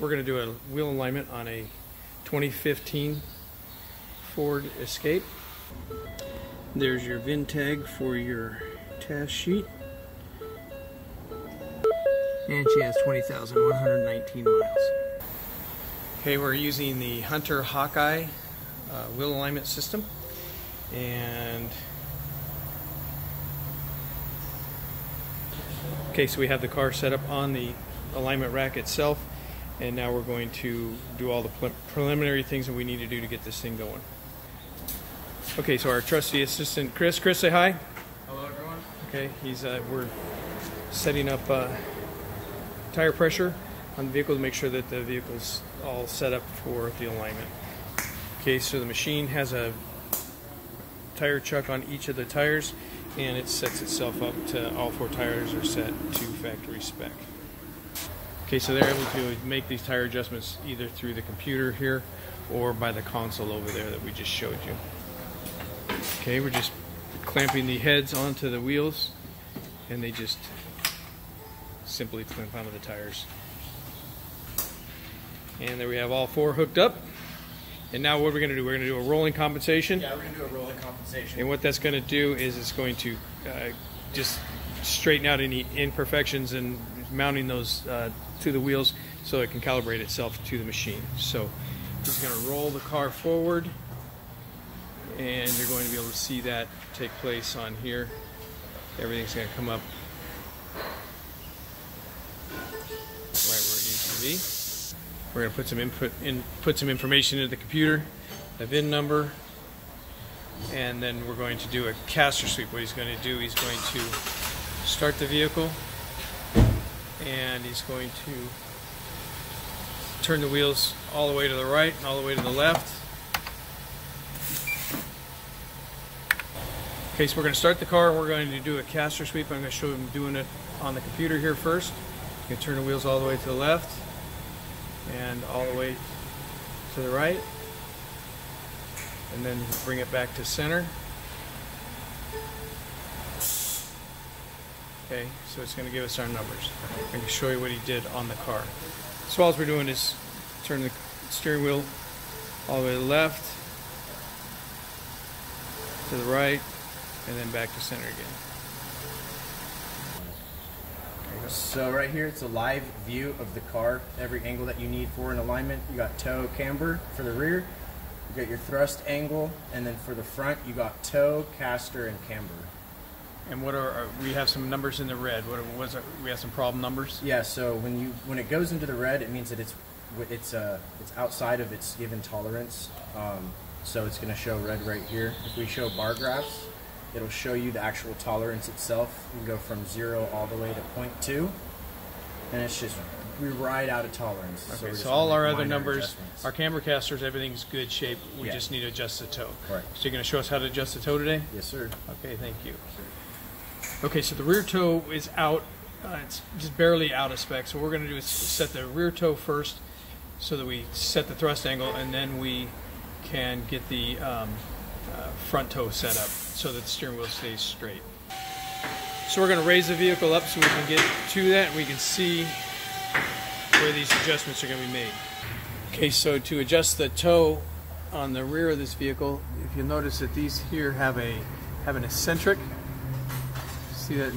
we're going to do a wheel alignment on a 2015 Ford Escape. There's your VIN tag for your task sheet. And she has 20,119 miles. Okay, we're using the Hunter Hawkeye uh, wheel alignment system. And okay, so we have the car set up on the alignment rack itself. And now we're going to do all the pre preliminary things that we need to do to get this thing going. Okay, so our trusty assistant, Chris. Chris, say hi. Hello, everyone. Okay, he's uh, we're setting up uh, tire pressure on the vehicle to make sure that the vehicle's all set up for the alignment. Okay, so the machine has a tire chuck on each of the tires, and it sets itself up to all four tires are set to factory spec. Okay, so they're able to make these tire adjustments either through the computer here or by the console over there that we just showed you. Okay, we're just clamping the heads onto the wheels and they just simply clamp onto the tires. And there we have all four hooked up. And now what we're going to do, we're going to do a rolling compensation. Yeah, we're going to do a rolling compensation. And what that's going to do is it's going to uh, just straighten out any imperfections and mounting those uh, to the wheels so it can calibrate itself to the machine. So just going to roll the car forward and you're going to be able to see that take place on here. Everything's going to come up right where it needs to be. We're going to put some input in, put some information into the computer, a VIN number, and then we're going to do a caster sweep. What he's going to do, he's going to start the vehicle, and he's going to turn the wheels all the way to the right and all the way to the left. Okay, so we're going to start the car. and We're going to do a caster sweep. I'm going to show him doing it on the computer here first. You can turn the wheels all the way to the left and all the way to the right. And then bring it back to center. Okay, so it's going to give us our numbers. Going to show you what he did on the car. So all we're doing is turn the steering wheel all the way to the left, to the right, and then back to center again. So right here, it's a live view of the car. Every angle that you need for an alignment. You got toe, camber for the rear. You got your thrust angle, and then for the front, you got toe, caster, and camber. And what are, we have some numbers in the red? What was we have some problem numbers? Yeah. So when you when it goes into the red, it means that it's it's uh it's outside of its given tolerance. Um, so it's going to show red right here. If we show bar graphs, it'll show you the actual tolerance itself. You can go from zero all the way to 0.2, and it's just we ride out of tolerance. Okay, we're so, all our other numbers, our camber casters, everything's good shape. We Yeah. just need to adjust the toe. Right. So you're going to show us how to adjust the toe today? Yes, sir. Okay, thank you. Okay, so the rear toe is out. Uh, it's just barely out of spec. So what we're going to do is set the rear toe first so that we set the thrust angle and then we can get the um, uh, front toe set up so that the steering wheel stays straight. So we're going to raise the vehicle up so we can get to that and we can see where these adjustments are going to be made. Okay, so to adjust the toe on the rear of this vehicle, if you'll notice that these here have a have an eccentric. See that?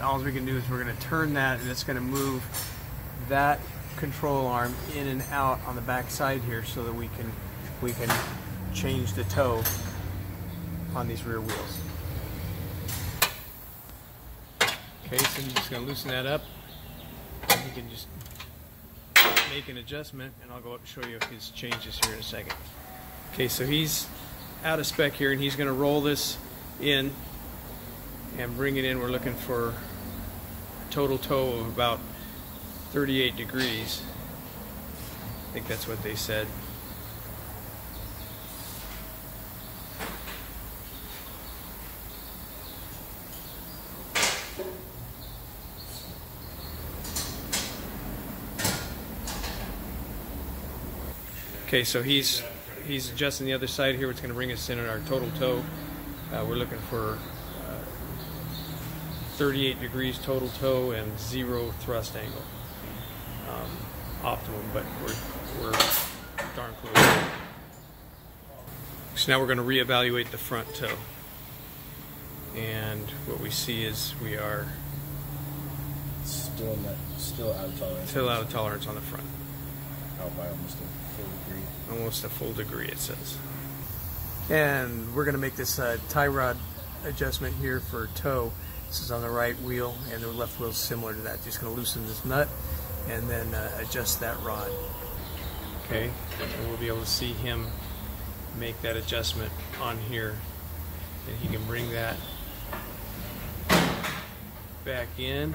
All we can do is we're going to turn that, and it's going to move that control arm in and out on the back side here, so that we can we can change the toe on these rear wheels. Okay, so I'm just going to loosen that up. You can just make an adjustment, and I'll go up and show you his changes here in a second. Okay, so he's out of spec here, and he's going to roll this in and bring it in. We're looking for a total toe of about 38 degrees. I think that's what they said. Okay, so he's he's adjusting the other side here, is going to bring us in on our total toe. Uh, we're looking for 38 degrees total toe and zero thrust angle. Um, optimum, but we're, we're darn close. So now we're going to reevaluate the front toe. And what we see is we are Still not, still out of tolerance. still out of tolerance on the front. Out by almost a full degree. Almost a full degree, it says. And we're going to make this uh, tie rod adjustment here for toe. This is on the right wheel, and the left wheel is similar to that. Just going to loosen this nut and then uh, adjust that rod. Okay, and we'll be able to see him make that adjustment on here, and he can bring that back in.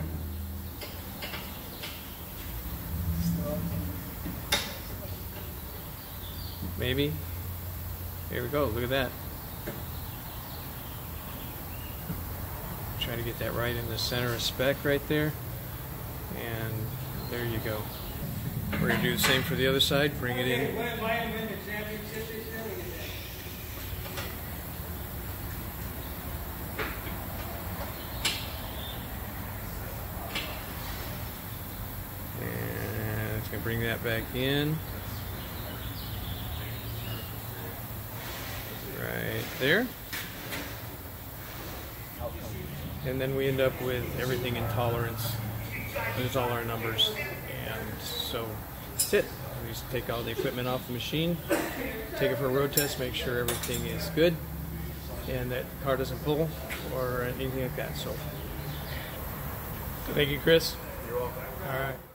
Maybe. Here we go. Look at that. Try to get that right in the center of spec right there. And there you go. We're going to do the same for the other side. Bring it in. And bring that back in. Right there. And then we end up with everything in tolerance. There's all our numbers. And so that's it. We just take all the equipment off the machine, take it for a road test, make sure everything is good and that car doesn't pull or anything like that. So thank you, Chris. You're welcome. All right.